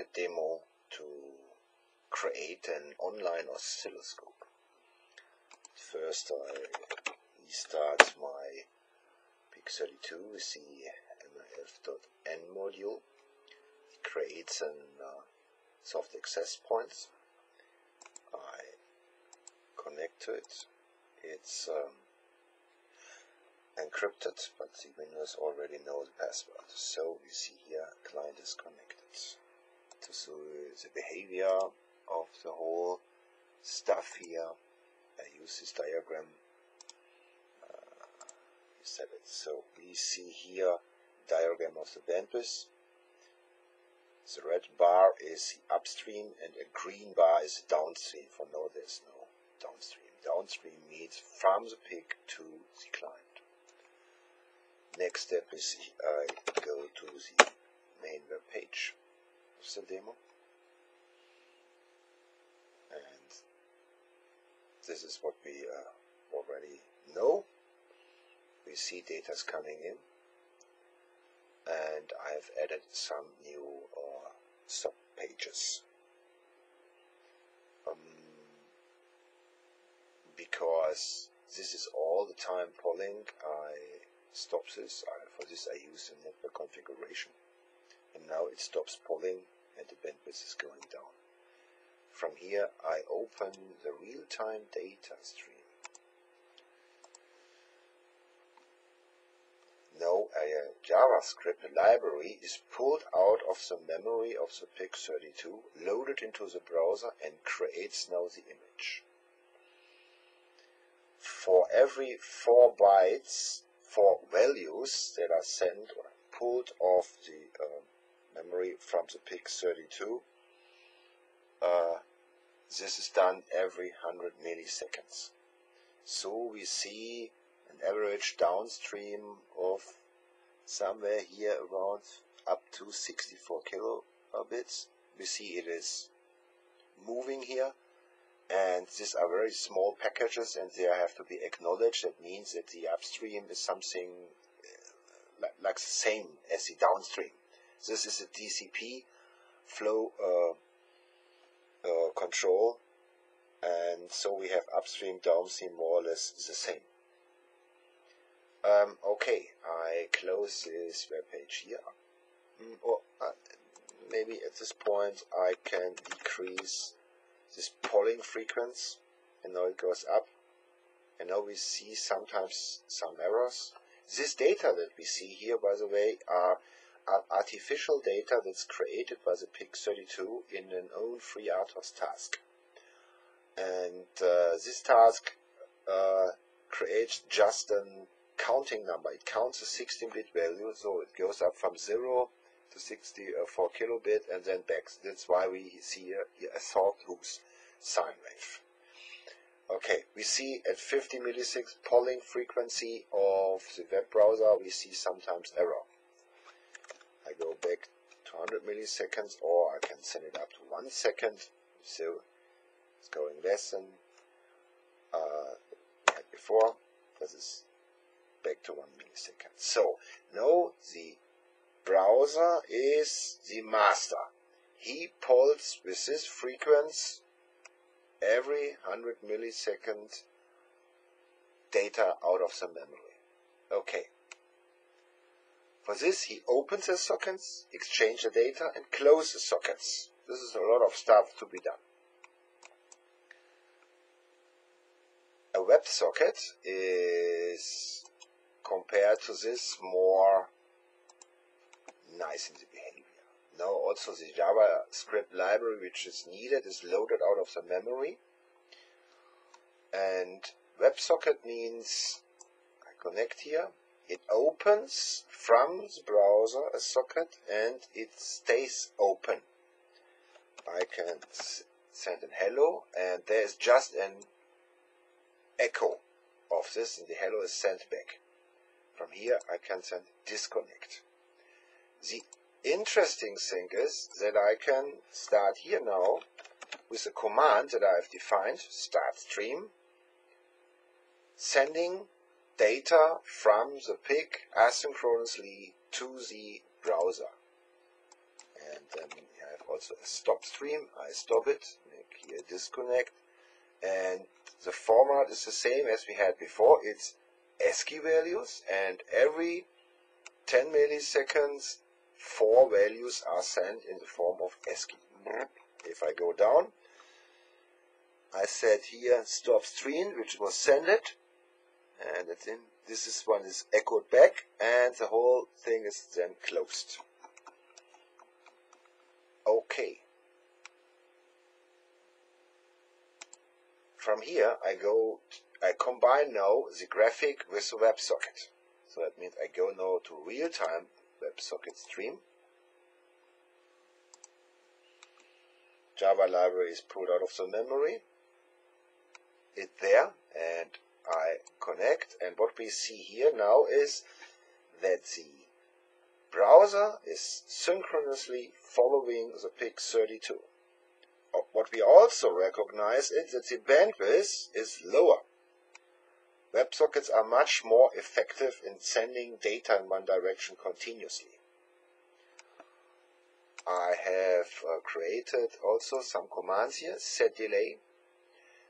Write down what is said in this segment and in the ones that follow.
WebSocket demo to create an online oscilloscope. First I restart my PIC32 with the MIF.N module. It creates an uh, soft access points. I connect to it. It's um, encrypted, but the Windows already knows the password. So we see here client is connected. To see the behavior of the whole stuff here, I use this diagram. Uh, set it. So we see here diagram of the bandwidth. The red bar is the upstream and a green bar is the downstream. For now there's no downstream. Downstream means from the PIC to the client. Next step is I go to the main web page of. And this is what we uh, already know. We see data's coming in. And I've added some new uh, sub pages. Um, because this is all the time polling, I stop this. I, for this I use the network configuration. And now it stops polling and the bandwidth is going down. From here I open the real-time data stream. Now a JavaScript library is pulled out of the memory of the PIC32, loaded into the browser and creates now the image. For every 4 bytes 4 values that are sent or pulled off the uh, memory from the PIC32. Uh, this is done every 100 milliseconds. So we see an average downstream of somewhere here around up to 64 kilobits. We see it is moving here and these are very small packages and they have to be acknowledged. That means that the upstream is something uh, like the same as the downstream. This is a TCP flow uh, uh, control and so we have upstream, downstream more or less the same. Um, okay, I close this web page here. Mm, or uh, maybe at this point I can decrease this polling frequency and now it goes up and now we see sometimes some errors. This data that we see here, by the way, are artificial data that's created by the PIC32 in an own FreeRTOS task. And uh, this task uh, creates just a counting number. It counts a 16-bit value, so it goes up from 0 to 64 kilobit and then back. That's why we see here, a sawtooth sine wave. Okay, we see at 50 milliseconds polling frequency of the web browser, we see sometimes error. I go back 200 milliseconds or I can send it up to one second. So it's going less than uh, had before. This is back to one millisecond. So now the browser is the master. He pulls with this frequency every 100 millisecond data out of the memory. Okay. For this, he opens the sockets, exchange the data, and close the sockets. This is a lot of stuff to be done. A WebSocket is, compared to this, more nice in the behavior. Now also the JavaScript library which is needed is loaded out of the memory. And WebSocket means I connect here. It opens from the browser a socket and it stays open. I can send an hello and there's just an echo of this and the hello is sent back. From here I can send disconnect. The interesting thing is that I can start here now with a command that I've defined, start stream, sending data from the PIC asynchronously to the browser. And then we have also a stop stream. I stop it, make here disconnect, and the format is the same as we had before. It's ASCII values, and every 10 milliseconds, four values are sent in the form of ASCII. Mm-hmm. If I go down, I said here stop stream, which was sent it, and then this is one is echoed back, and the whole thing is then closed. Okay. From here, I go, I combine now the graphic with the WebSocket. So that means I go now to real-time WebSocket stream. Java library is pulled out of the memory. It there, and I connect. And what we see here now is that the browser is synchronously following the PIC32. What we also recognize is that the bandwidth is lower. WebSockets are much more effective in sending data in one direction continuously. I have uh, created also some commands here, set delay.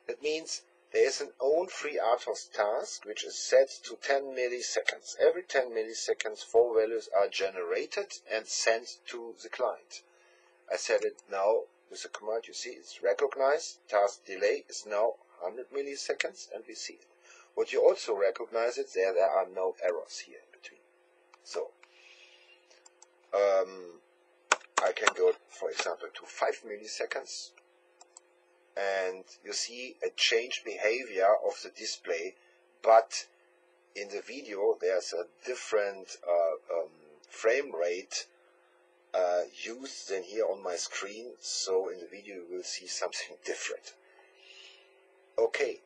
That means there is an own FreeRTOS task which is set to 10 milliseconds. Every 10 milliseconds, four values are generated and sent to the client. I set it now with the command. You see it's recognized. Task delay is now 100 milliseconds and we see it. What you also recognize is there there are no errors here in between. So um, I can go, for example, to 5 milliseconds and you see a changed behavior of the display, but in the video there's a different uh, um, frame rate uh, used than here on my screen, so in the video you will see something different. Okay,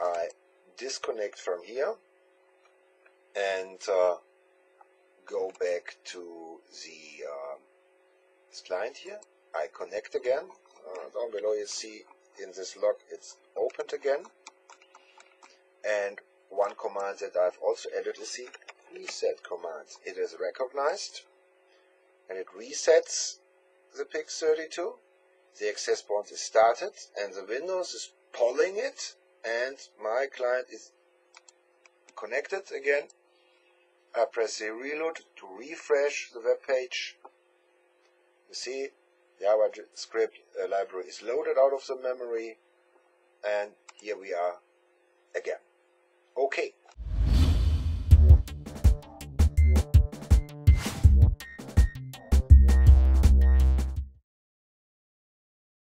I disconnect from here and uh, go back to the uh, client here. I connect again. Uh, down below you see in this log it's opened again and one command that I've also added is the reset command. It is recognized and it resets the PIC32. The access point is started and the Windows is polling it and my client is connected again. I press the reload to refresh the web page. You see JavaScript uh, library is loaded out of the memory. And here we are again. Okay.